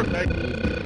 Perfect.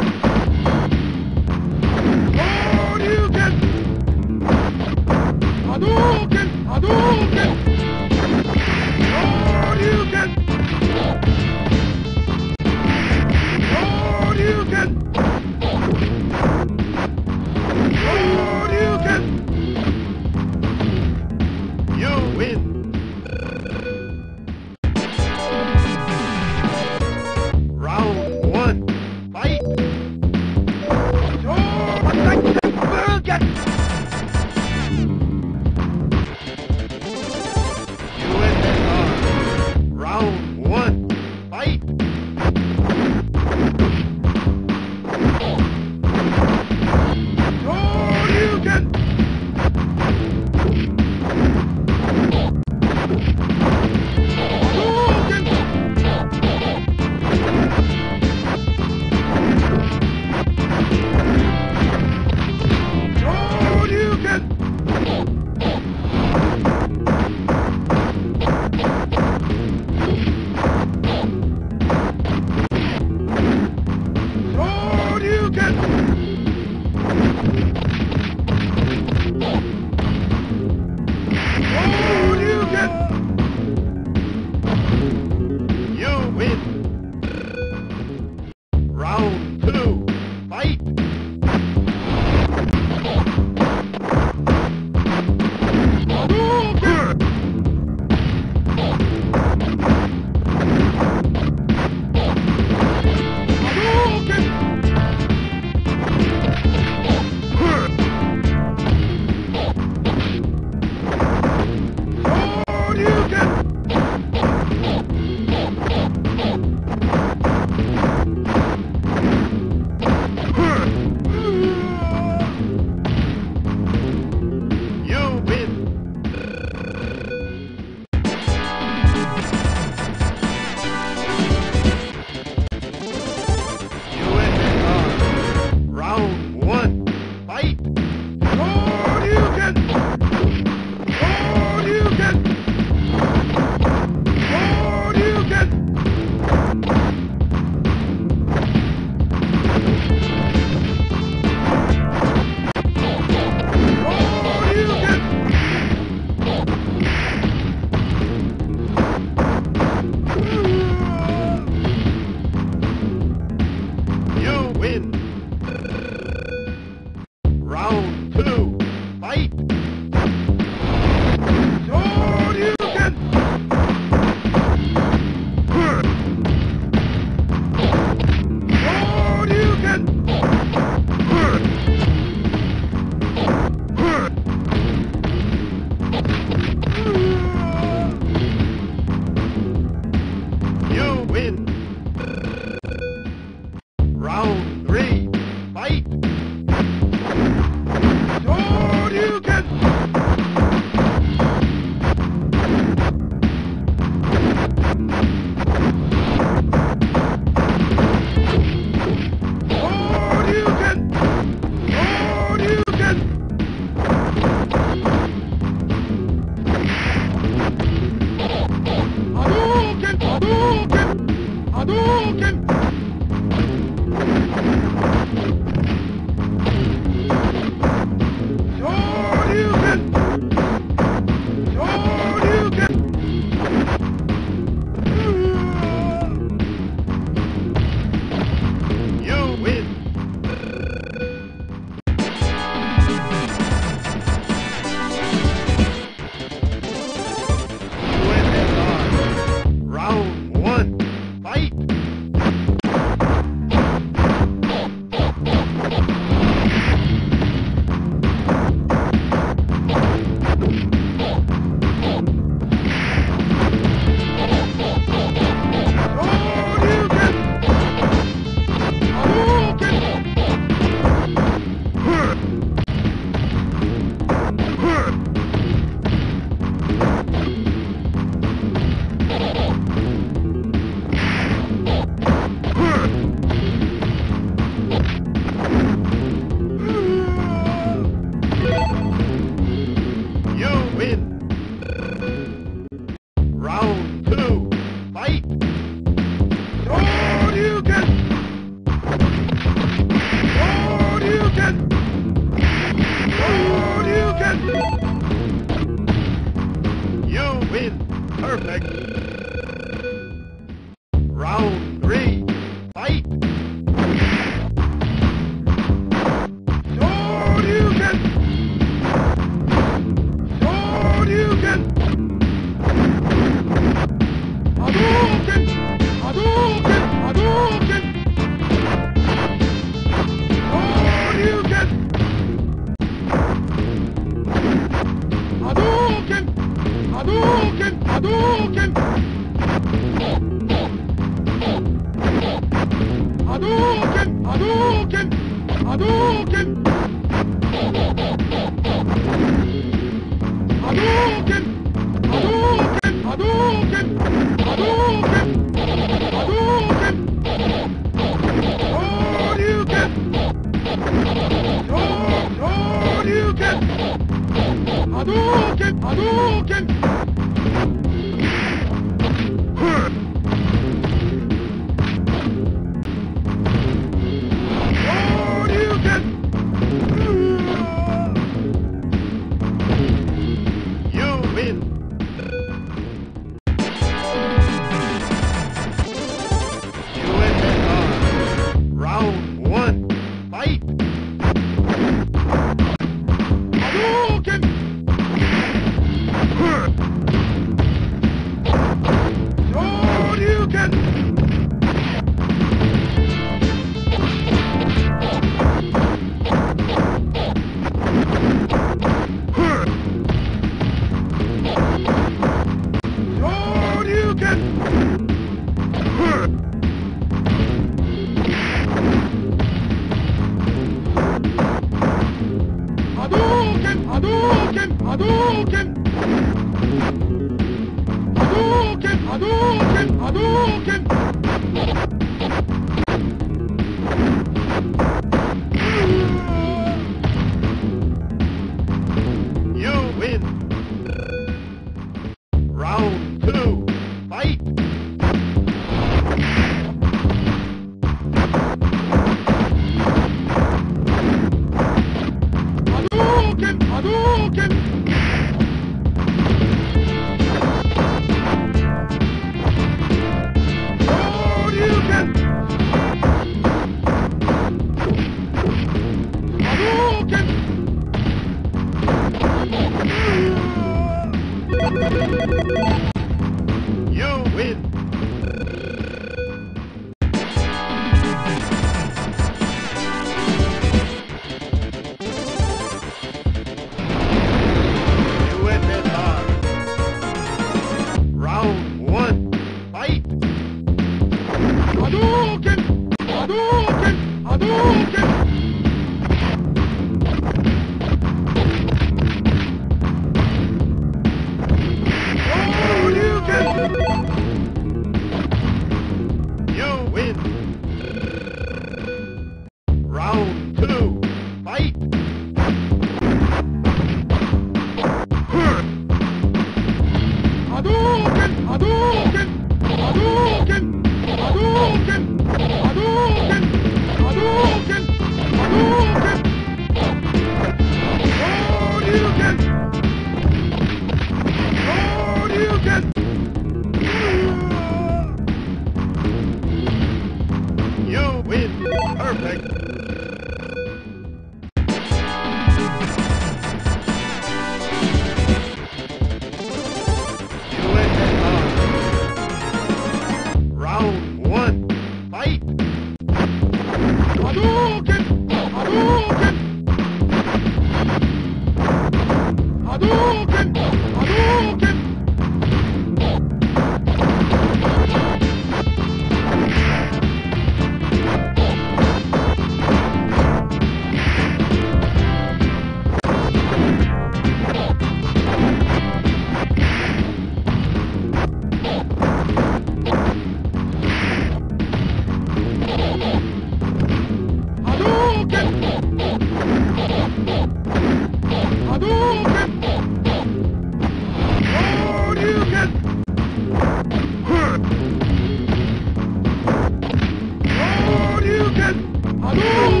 Oh,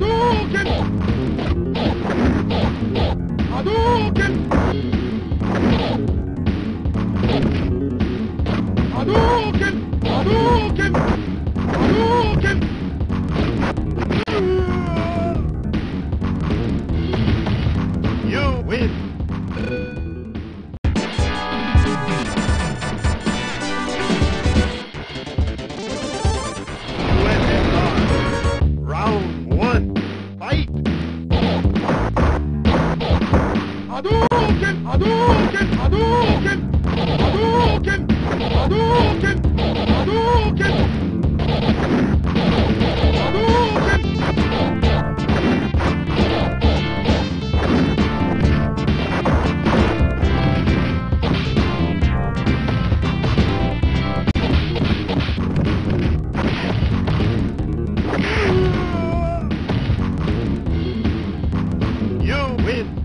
波動拳。波動拳。win.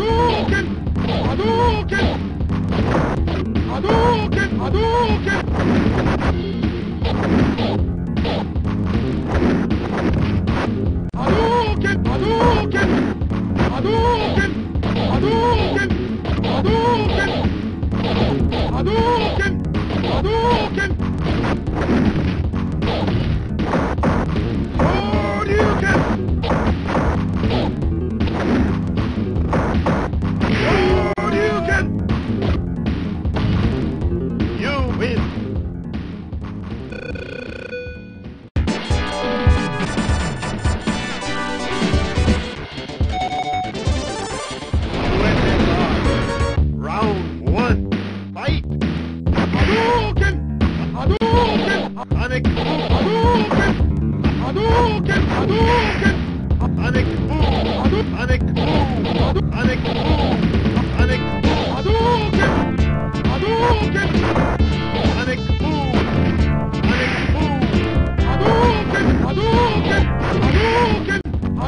波動拳波動拳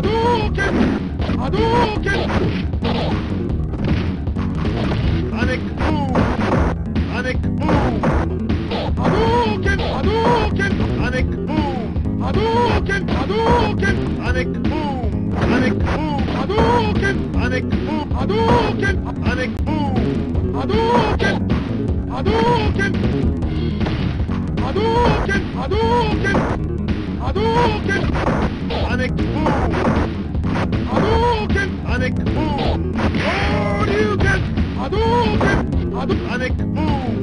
Hadouken Hadouken Avec vous! Avec vous! Hadouken Hadouken Avec vous! Hadouken Hadouken Avec vous! Avec vous! Hadouken Avec vous! Hadouken Avec vous! Hadouken Hadouken Hadouken Hadouken Hadouken Avec vous! Hadouken! Avec boom! Hadouken! Hadouken! Hadouken! Avec boom!